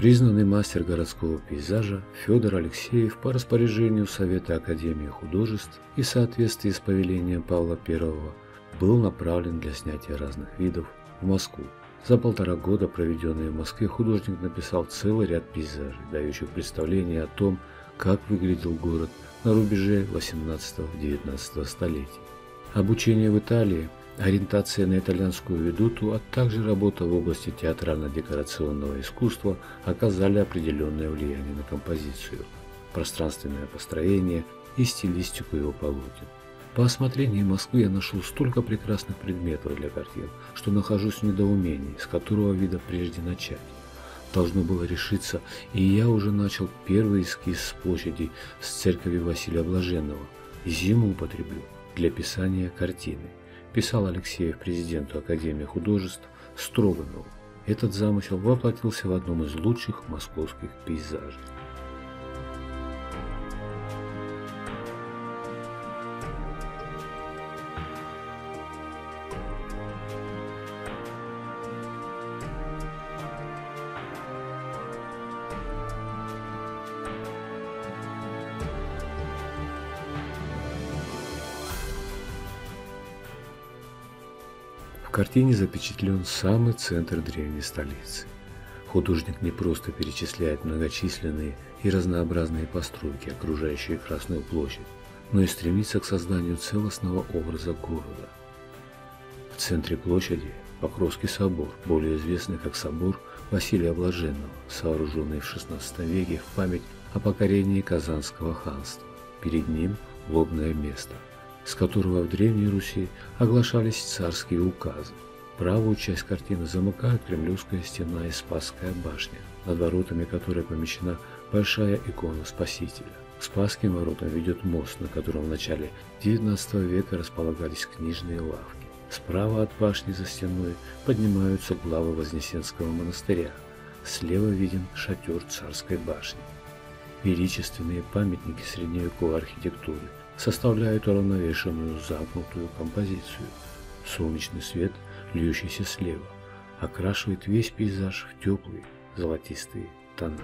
Признанный мастер городского пейзажа Федор Алексеев по распоряжению Совета Академии художеств и в соответствии с повелением Павла I был направлен для снятия разных видов в Москву. За полтора года, проведенные в Москве, художник написал целый ряд пейзажей, дающих представление о том, как выглядел город на рубеже 18-19 столетий. Обучение в Италии, ориентация на итальянскую ведуту, а также работа в области театрально-декорационного искусства оказали определенное влияние на композицию, пространственное построение и стилистику его полотен. По осмотрении Москвы я нашел столько прекрасных предметов для картин, что нахожусь в недоумении, с которого вида прежде начать. Должно было решиться, и я уже начал первый эскиз с площади с церкви Василия Блаженного. Зиму употреблю для писания картины. Писал Алексеев президенту Академии художеств Строганову. Этот замысел воплотился в одном из лучших московских пейзажей. Картине запечатлен самый центр древней столицы. Художник не просто перечисляет многочисленные и разнообразные постройки, окружающие Красную площадь, но и стремится к созданию целостного образа города. В центре площади Покровский собор, более известный как собор Василия Блаженного, сооруженный в XVI веке в память о покорении Казанского ханства. Перед ним лобное место – с которого в Древней Руси оглашались царские указы. Правую часть картины замыкает Кремлевская стена и Спасская башня, над воротами которой помещена большая икона Спасителя. К Спасским воротам ведет мост, на котором в начале XIX века располагались книжные лавки. Справа от башни за стеной поднимаются главы Вознесенского монастыря. Слева виден шатер царской башни. Величественные памятники средневековой архитектуры – составляют уравновешенную замкнутую композицию. Солнечный свет, льющийся слева, окрашивает весь пейзаж в теплые золотистые тона.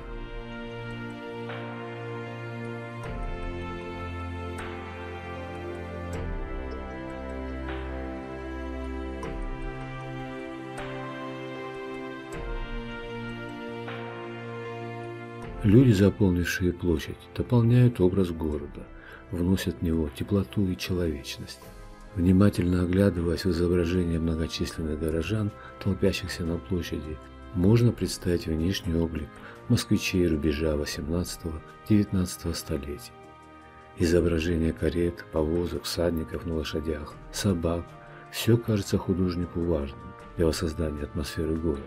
Люди, заполнившие площадь, дополняют образ города – вносят в него теплоту и человечность. Внимательно оглядываясь в изображение многочисленных горожан, толпящихся на площади, можно представить внешний облик москвичей рубежа 18-19 столетий. Изображение карет, повозок, всадников на лошадях, собак – все кажется художнику важным для воссоздания атмосферы города.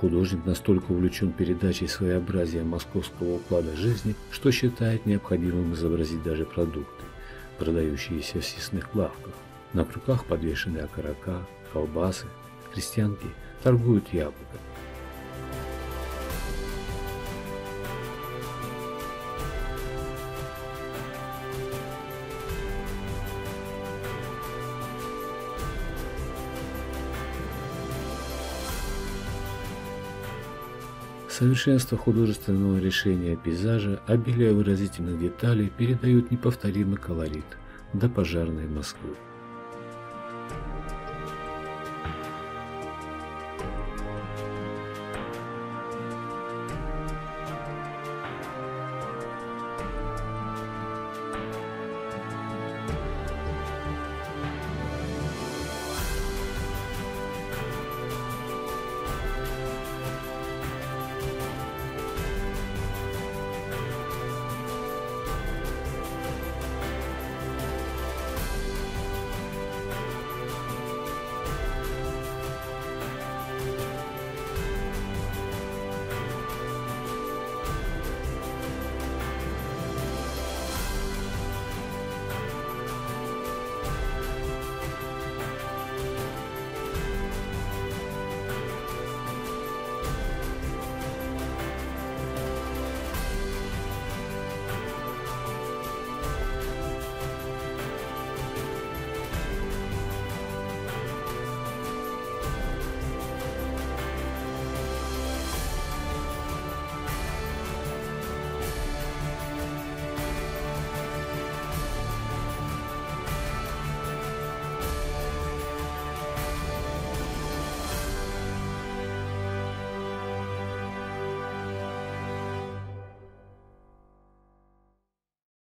Художник настолько увлечен передачей своеобразия московского уклада жизни, что считает необходимым изобразить даже продукты, продающиеся в съестных лавках. На крюках подвешены окорока, колбасы, крестьянки торгуют яблоками. Совершенство художественного решения пейзажа, обилие выразительных деталей передают неповторимый колорит до пожарной Москвы.